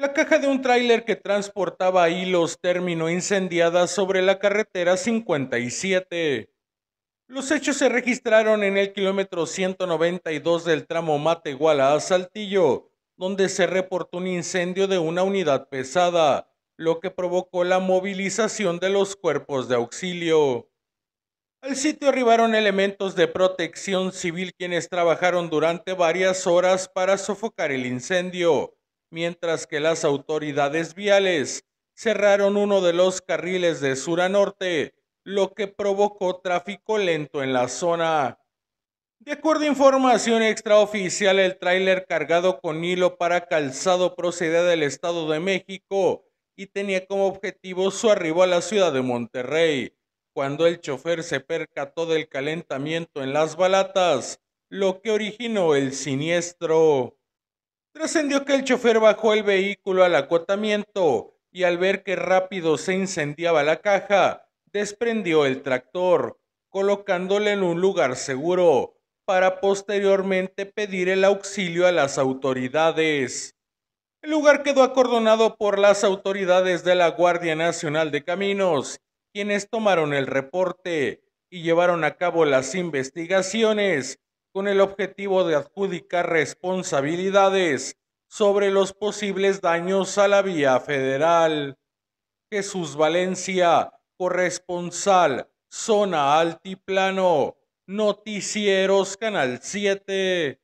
La caja de un tráiler que transportaba hilos terminó incendiada sobre la carretera 57. Los hechos se registraron en el kilómetro 192 del tramo Matehuala a Saltillo, donde se reportó un incendio de una unidad pesada, lo que provocó la movilización de los cuerpos de auxilio. Al sitio arribaron elementos de protección civil quienes trabajaron durante varias horas para sofocar el incendio mientras que las autoridades viales cerraron uno de los carriles de sur a norte, lo que provocó tráfico lento en la zona. De acuerdo a información extraoficial, el tráiler cargado con hilo para calzado procedía del Estado de México y tenía como objetivo su arribo a la ciudad de Monterrey, cuando el chofer se percató del calentamiento en las balatas, lo que originó el siniestro. Trascendió que el chofer bajó el vehículo al acotamiento y al ver que rápido se incendiaba la caja, desprendió el tractor, colocándole en un lugar seguro, para posteriormente pedir el auxilio a las autoridades. El lugar quedó acordonado por las autoridades de la Guardia Nacional de Caminos, quienes tomaron el reporte y llevaron a cabo las investigaciones con el objetivo de adjudicar responsabilidades sobre los posibles daños a la vía federal. Jesús Valencia, corresponsal, zona altiplano, noticieros Canal 7.